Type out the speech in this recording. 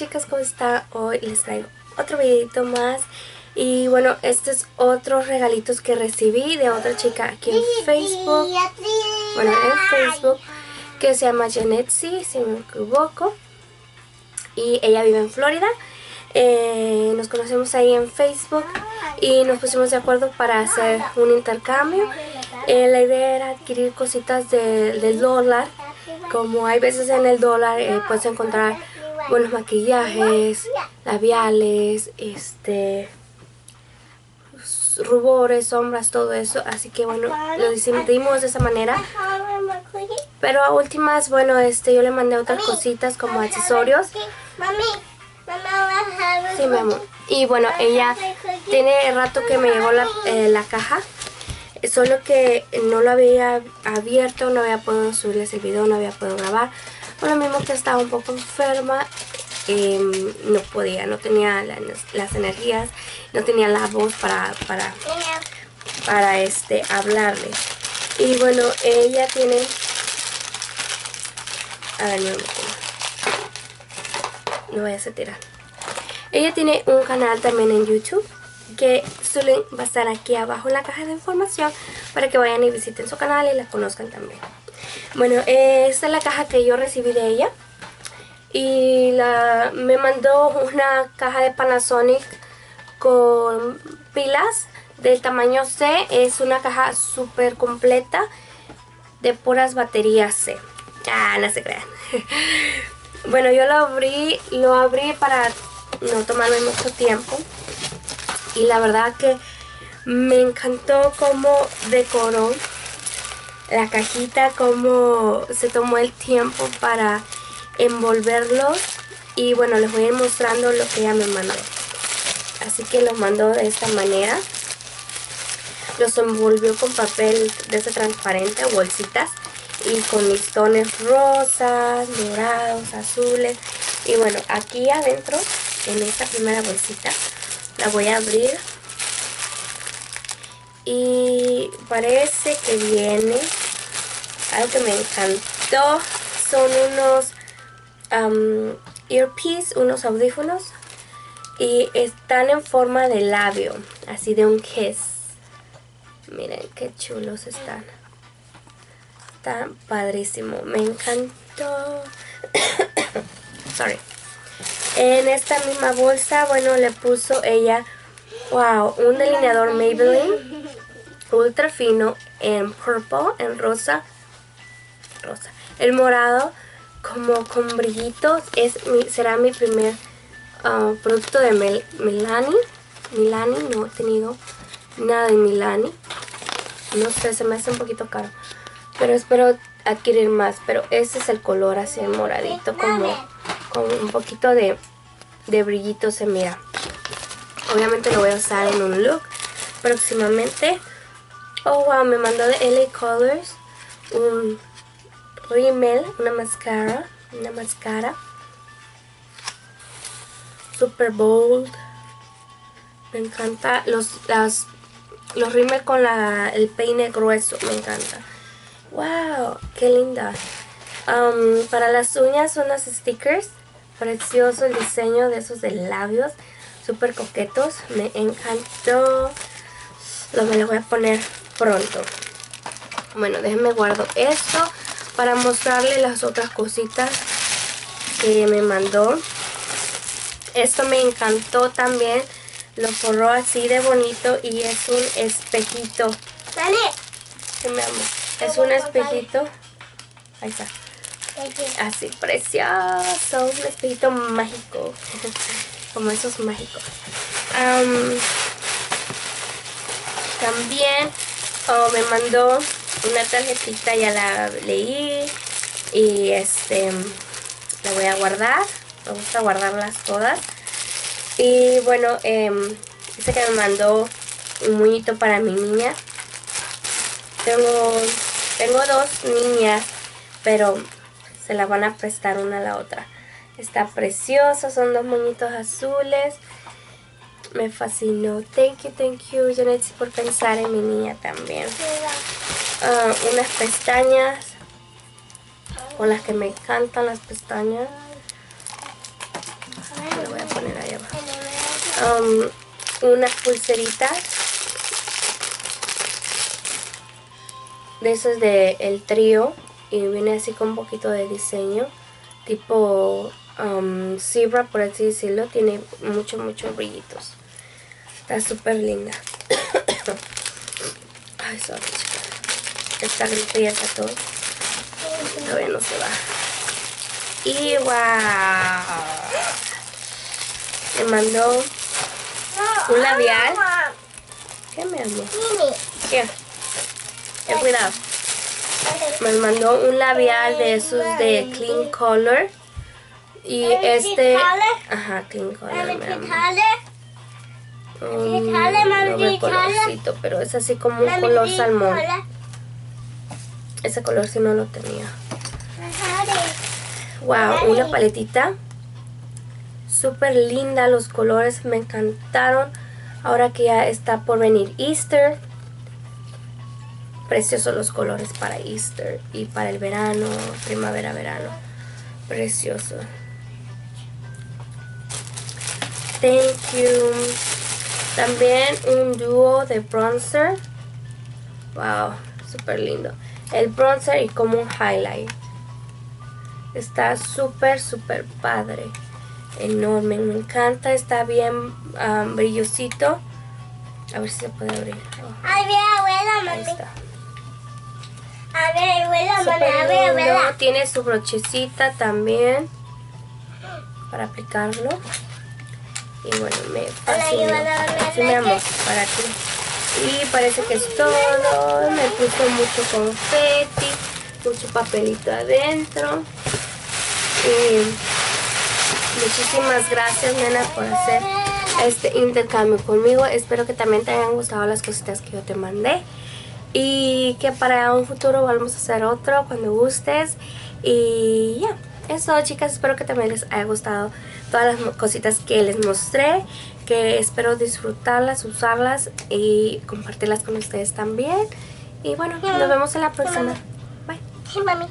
chicas, ¿cómo están? Hoy les traigo otro videito más. Y bueno, estos otros regalitos que recibí de otra chica aquí en Facebook. Bueno, en Facebook Que se llama Janetsi, si me equivoco. Y ella vive en Florida. Eh, Nos conocemos ahí en Facebook Y nos pusimos de acuerdo para hacer un intercambio. Eh, La idea era adquirir cositas del dólar. Como hay veces en el dólar eh, puedes encontrar buenos maquillajes, labiales, este rubores, sombras, todo eso. Así que bueno, lo decidimos de esa manera. Pero a últimas, bueno, este yo le mandé otras cositas como accesorios. Sí, mi amor. Y bueno, ella tiene rato que me llegó la, eh, la caja. Solo que no lo había abierto, no había podido subirles el video, no había podido grabar. Por lo mismo que estaba un poco enferma, em, no podía, no tenía las energías, no tenía la voz para, para, para este, hablarle. Y bueno, ella tiene... A ver, no, no vayas a tirar. Ella tiene un canal también en YouTube que su link va a estar aquí abajo en la caja de información para que vayan y visiten su canal y la conozcan también. Bueno, esta es la caja que yo recibí de ella. Y me mandó una caja de Panasonic con pilas del tamaño C. Es una caja súper completa de puras baterías C. Ah, no se crean. bueno, yo lo abrí, lo abrí para no tomarme mucho tiempo. Y la verdad que me encantó cómo decoró la cajita, cómo se tomó el tiempo para envolverlos y bueno, les voy a ir mostrando lo que ella me mandó. Así que los mandó de esta manera. Los envolvió con papel de ese transparente, bolsitas, y con listones rosas, dorados, azules. Y bueno, aquí adentro, en esta primera bolsita, la voy a abrir. Y parece que viene algo que me encantó son unos um, earpiece, unos audífonos y están en forma de labio, así de un kiss. Miren qué chulos están. Están padrísimo, me encantó. Sorry. En esta misma bolsa, bueno, le puso ella, wow, un delineador Maybelline ultra fino en purple, en rosa rosa. El morado como con brillitos es será mi primer ah, producto de Milani. Milani, no he tenido nada de Milani. No sé, se me hace un poquito caro. Pero espero adquirir más. Pero ese es el color así, moradito, como con un poquito de, de brillitos se mira. Obviamente lo voy a usar en un look próximamente. Oh, wow, me mandó de LA Colors un rímel, una máscara, una máscara. Super bold. Me encanta los las los rímel con la, el peine grueso, me encanta. Wow, qué linda. Um, para las uñas son unos stickers. Precioso el diseño de esos de labios. Super coquetos. Me encantó. Lo me lo voy a poner pronto. Bueno, déjenme guardo esto para mostrarle las otras cositas que me mandó. Esto me encantó también. Lo forró así de bonito y es un espejito. Dale. Es un espejito. Ahí está. Así, precioso. Un espejito mágico. Como esos mágicos. también oh, me mandó una tarjetita ya la leí y este la voy a guardar. Me gusta guardarlas todas. Y bueno eh, dice que me mandó un muñito para mi niña. Tengo tengo dos niñas pero se la van a prestar una a la otra. Está preciosa son dos muñitos azules. Me fascinó. Thank you, thank you, Janet, por pensar en mi niña también. Ah, unas pestañas con las que me encantan las pestañas. um, una pulserita de esos de el trío y viene así con un poquito de diseño tipo um, zebra por así decirlo tiene mucho muchos brillitos. Está súper linda. Ay sorry esta gripe ya está todo todavía no se va y wow me mandó un labial ¿qué me amor? ¿qué? Ten cuidado me mandó un labial de esos de Clean Color. Y este... Ajá, Clean Color, mi amor. Um, no colorcito, pero es así como un color salmón. Ese color si no lo tenía. Wow, una paletita. Súper linda, los colores me encantaron. Ahora que ya está por venir Easter preciosos los colores para Easter y para el verano, primavera, verano. Precioso. Thank you. También un dúo de bronzer. Wow, súper lindo. El bronzer y como un highlight. Está súper, súper padre. Enorme, me encanta. Está bien um, brillosito. A ver si se puede abrir. Oh. Ahí está. A ver, abuela, a Tiene su brochecita también para aplicarlo. Y bueno, me fascina. Sí, mi amor, para ti. Y parece que es todo. Me puso mucho confeti, mucho papelito adentro. Y muchísimas gracias, nena, por hacer este intercambio conmigo. Espero que también te hayan gustado las cositas que yo te mandé y que para un futuro vamos a hacer otro cuando gustes y ya, eso chicas, espero que también les haya gustado todas las cositas que les mostré, que espero disfrutarlas, usarlas y compartirlas con ustedes también. Y bueno, nos vemos en la próxima, bye. Mami.